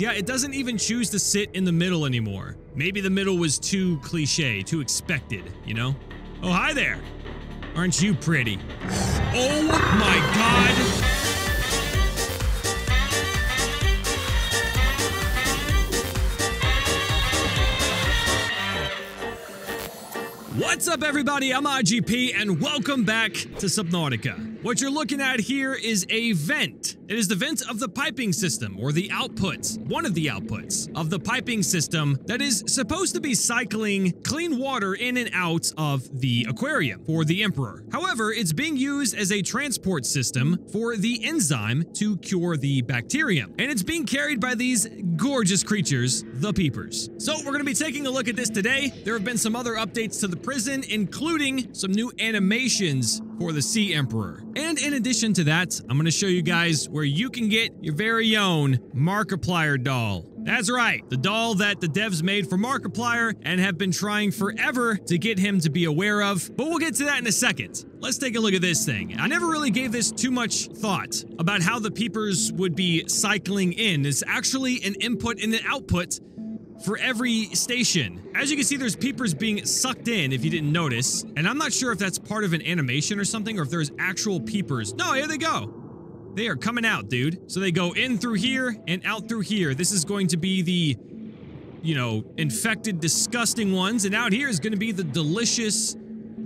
yeah, it doesn't even choose to sit in the middle anymore. Maybe the middle was too cliche, too expected, you know? Oh, hi there. Aren't you pretty? Oh my god! What's up, everybody? I'm IGP, and welcome back to Subnautica. What you're looking at here is a vent. It is the vent of the piping system, or the output, one of the outputs of the piping system that is supposed to be cycling clean water in and out of the aquarium for the Emperor. However, it's being used as a transport system for the enzyme to cure the bacterium, and it's being carried by these gorgeous creatures, the peepers. So we're going to be taking a look at this today. There have been some other updates to the prison, including some new animations for the Sea Emperor. And in addition to that, I'm going to show you guys where you can get your very own Markiplier doll. That's right, the doll that the devs made for Markiplier and have been trying forever to get him to be aware of, but we'll get to that in a second. Let's take a look at this thing. I never really gave this too much thought about how the peepers would be cycling in. It's actually an input and an output for every station. As you can see, there's peepers being sucked in, if you didn't notice. And I'm not sure if that's part of an animation or something, or if there's actual peepers. No, here they go. They are coming out, dude. So they go in through here and out through here. This is going to be the, you know, infected, disgusting ones. And out here is going to be the delicious,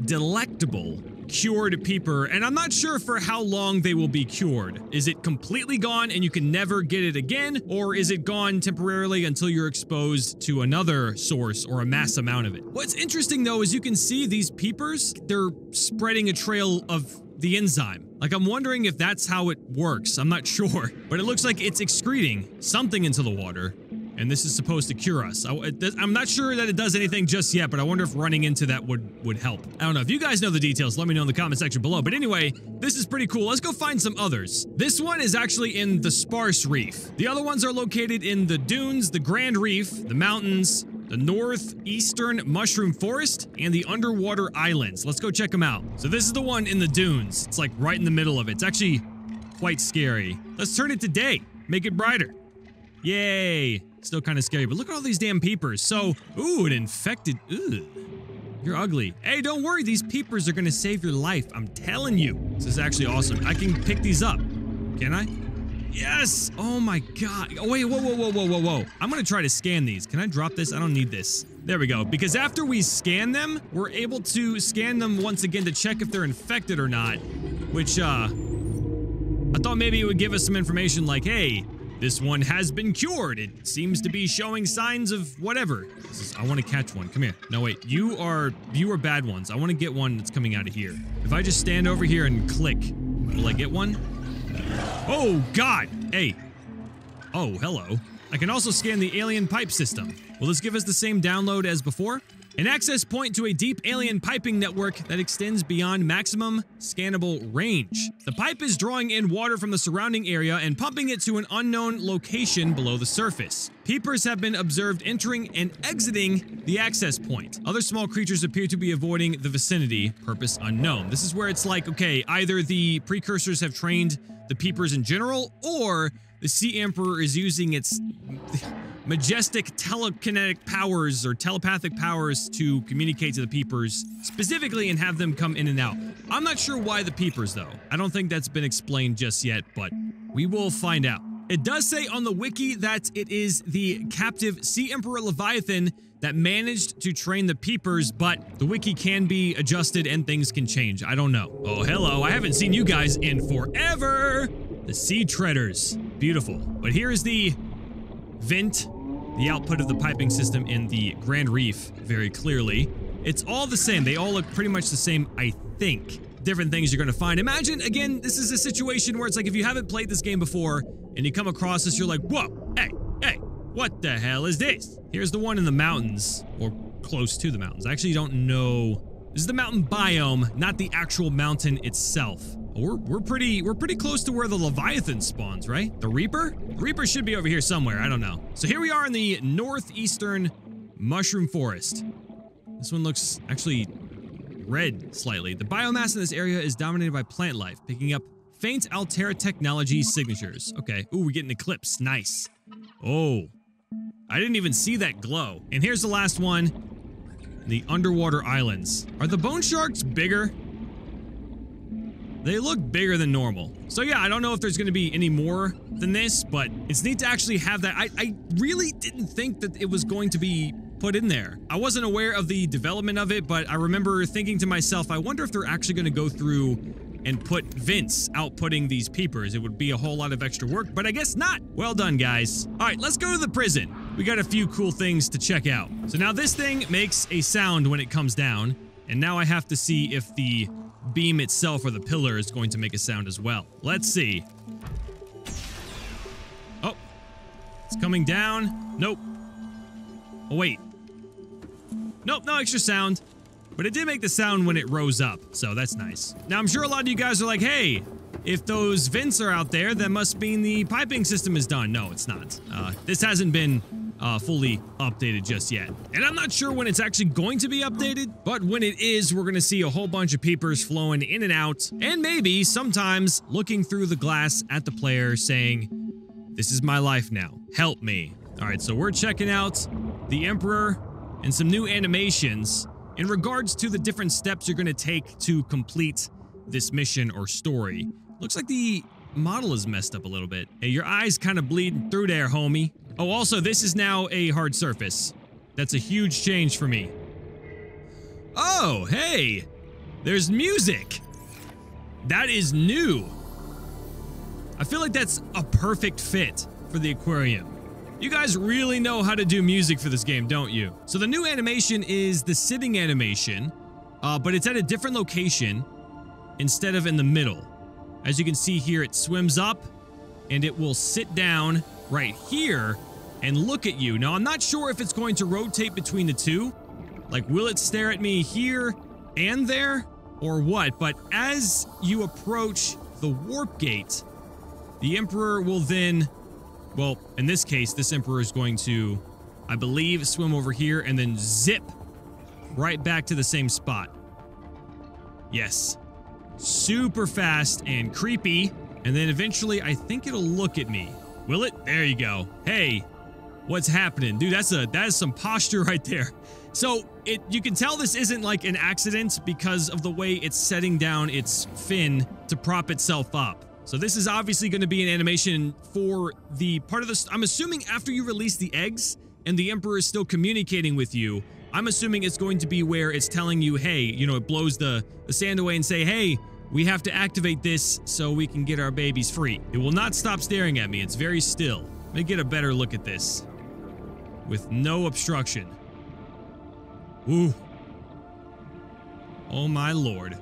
delectable cured peeper, and I'm not sure for how long they will be cured. Is it completely gone and you can never get it again, or is it gone temporarily until you're exposed to another source or a mass amount of it? What's interesting though is you can see these peepers, they're spreading a trail of the enzyme. Like I'm wondering if that's how it works. I'm not sure, but it looks like it's excreting something into the water and this is supposed to cure us. I, am not sure that it does anything just yet, but I wonder if running into that would, would help. I don't know. If you guys know the details, let me know in the comment section below. But anyway, this is pretty cool. Let's go find some others. This one is actually in the Sparse Reef. The other ones are located in the dunes, the Grand Reef, the mountains, the northeastern mushroom forest, and the underwater islands. Let's go check them out. So this is the one in the dunes. It's like right in the middle of it. It's actually quite scary. Let's turn it to day. Make it brighter. Yay. Still kind of scary, but look at all these damn peepers. So, ooh, an infected, ooh. You're ugly. Hey, don't worry, these peepers are gonna save your life. I'm telling you. This is actually awesome. I can pick these up. Can I? Yes! Oh my god. Oh, wait, whoa, whoa, whoa, whoa, whoa, whoa. I'm gonna try to scan these. Can I drop this? I don't need this. There we go. Because after we scan them, we're able to scan them once again to check if they're infected or not. Which, uh... I thought maybe it would give us some information like, hey, this one has been cured. It seems to be showing signs of whatever. Is, I want to catch one. Come here. No, wait. You are you are bad ones. I want to get one that's coming out of here. If I just stand over here and click, will I get one? Oh, God. Hey. Oh, hello. I can also scan the alien pipe system. Will this give us the same download as before? An access point to a deep alien piping network that extends beyond maximum scannable range. The pipe is drawing in water from the surrounding area and pumping it to an unknown location below the surface. Peepers have been observed entering and exiting the access point. Other small creatures appear to be avoiding the vicinity, purpose unknown. This is where it's like, okay, either the precursors have trained the peepers in general, or the Sea Emperor is using its majestic telekinetic powers or telepathic powers to communicate to the peepers specifically and have them come in and out. I'm not sure why the peepers though. I don't think that's been explained just yet, but we will find out. It does say on the wiki that it is the captive Sea Emperor Leviathan that managed to train the peepers, but the wiki can be adjusted and things can change. I don't know. Oh, hello. I haven't seen you guys in forever. The Sea Treaders. Beautiful. But here is the vent the output of the piping system in the Grand Reef very clearly. It's all the same. They all look pretty much the same, I think. Different things you're going to find. Imagine, again, this is a situation where it's like if you haven't played this game before and you come across this, you're like, whoa, hey, hey, what the hell is this? Here's the one in the mountains, or close to the mountains. I actually don't know. This is the mountain biome, not the actual mountain itself. We're, we're pretty we're pretty close to where the Leviathan spawns, right? The Reaper? The Reaper should be over here somewhere. I don't know. So here we are in the northeastern mushroom forest. This one looks actually red slightly. The biomass in this area is dominated by plant life, picking up faint Alterra technology signatures. Okay. Ooh, we get an eclipse. Nice. Oh, I didn't even see that glow. And here's the last one. The underwater islands. Are the bone sharks bigger? They look bigger than normal. So yeah, I don't know if there's going to be any more than this, but it's neat to actually have that. I, I really didn't think that it was going to be put in there. I wasn't aware of the development of it, but I remember thinking to myself, I wonder if they're actually going to go through and put Vince outputting these peepers. It would be a whole lot of extra work, but I guess not. Well done, guys. All right, let's go to the prison. We got a few cool things to check out. So now this thing makes a sound when it comes down, and now I have to see if the beam itself or the pillar is going to make a sound as well. Let's see. Oh, it's coming down. Nope. Oh, wait. Nope, no extra sound. But it did make the sound when it rose up, so that's nice. Now, I'm sure a lot of you guys are like, hey, if those vents are out there, that must mean the piping system is done. No, it's not. Uh, this hasn't been uh, fully updated just yet. And I'm not sure when it's actually going to be updated, but when it is, we're going to see a whole bunch of peepers flowing in and out, and maybe sometimes looking through the glass at the player saying, this is my life now. Help me. All right, so we're checking out the Emperor and some new animations in regards to the different steps you're going to take to complete this mission or story. Looks like the model is messed up a little bit. Hey, your eyes kind of bleed through there, homie. Oh, also, this is now a hard surface. That's a huge change for me. Oh, hey! There's music! That is new. I feel like that's a perfect fit for the aquarium. You guys really know how to do music for this game, don't you? So the new animation is the sitting animation, uh, but it's at a different location instead of in the middle. As you can see here, it swims up and it will sit down right here and look at you. Now, I'm not sure if it's going to rotate between the two. Like, will it stare at me here and there or what? But as you approach the warp gate, the Emperor will then well, in this case, this Emperor is going to, I believe, swim over here and then zip right back to the same spot. Yes. Super fast and creepy. And then eventually, I think it'll look at me. Will it? There you go. Hey, what's happening? Dude, that's a that is some posture right there. So, it you can tell this isn't like an accident because of the way it's setting down its fin to prop itself up. So this is obviously going to be an animation for the part of this. I'm assuming after you release the eggs and the Emperor is still communicating with you, I'm assuming it's going to be where it's telling you, hey, you know, it blows the, the sand away and say, hey, we have to activate this so we can get our babies free. It will not stop staring at me. It's very still. Let me get a better look at this with no obstruction. Ooh. Oh my lord.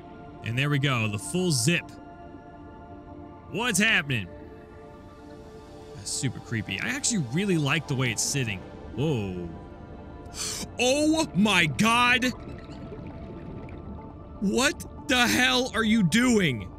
And there we go, the full zip. What's happening? That's super creepy. I actually really like the way it's sitting. Whoa. Oh my god! What the hell are you doing?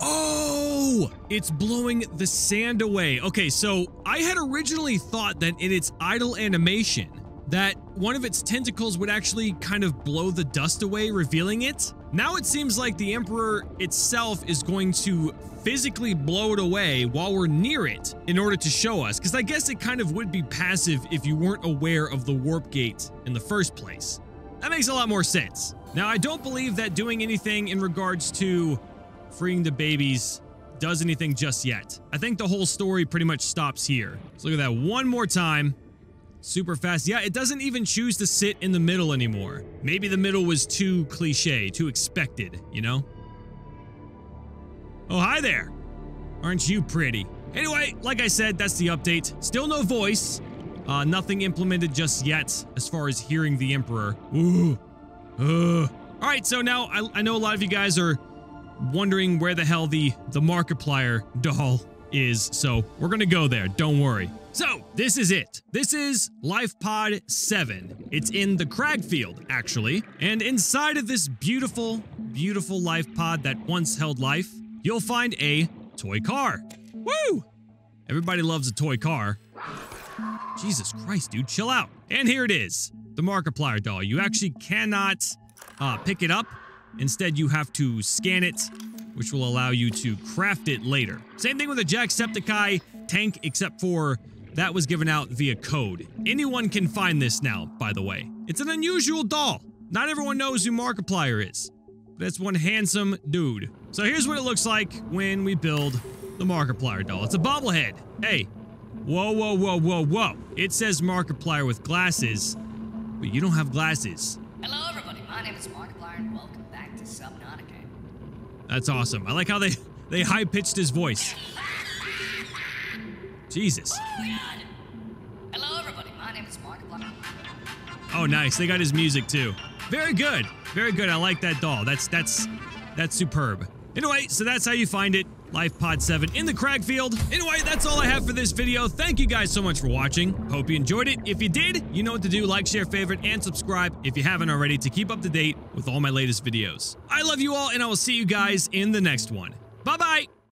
Oh, it's blowing the sand away. Okay, so I had originally thought that in its idle animation, that one of its tentacles would actually kind of blow the dust away, revealing it. Now it seems like the Emperor itself is going to physically blow it away while we're near it in order to show us, because I guess it kind of would be passive if you weren't aware of the warp gate in the first place. That makes a lot more sense. Now, I don't believe that doing anything in regards to freeing the babies does anything just yet. I think the whole story pretty much stops here. Let's look at that one more time. Super fast. Yeah, it doesn't even choose to sit in the middle anymore. Maybe the middle was too cliche, too expected, you know? Oh, hi there. Aren't you pretty? Anyway, like I said, that's the update. Still no voice. Uh, nothing implemented just yet as far as hearing the Emperor. Ooh. Uh. All right, so now I, I know a lot of you guys are wondering where the hell the, the Markiplier doll is, so we're gonna go there, don't worry. So, this is it. This is Life Pod 7. It's in the Cragfield, actually. And inside of this beautiful, beautiful life pod that once held life, you'll find a toy car. Woo! Everybody loves a toy car. Jesus Christ, dude, chill out. And here it is, the Markiplier doll. You actually cannot uh, pick it up. Instead, you have to scan it which will allow you to craft it later. Same thing with the Jacksepticeye. tank except for that was given out via code. Anyone can find this now, by the way. It's an unusual doll. Not everyone knows who Markiplier is, it's one handsome dude. So here's what it looks like when we build the Markiplier doll. It's a bobblehead. Hey, whoa, whoa, whoa, whoa, whoa. It says Markiplier with glasses, but you don't have glasses. Hello, everybody. My name is Markiplier, and welcome back to Subnautica. That's awesome. I like how they they high pitched his voice. Jesus. Oh! Hello, everybody. My name is Markiplier. Oh, nice. They got his music too. Very good. Very good. I like that doll. That's that's that's superb. Anyway, so that's how you find it. Life Pod 7 in the Cragfield. Anyway, that's all I have for this video. Thank you guys so much for watching. Hope you enjoyed it. If you did, you know what to do. Like, share, favorite, and subscribe if you haven't already to keep up to date with all my latest videos. I love you all, and I will see you guys in the next one. Bye-bye!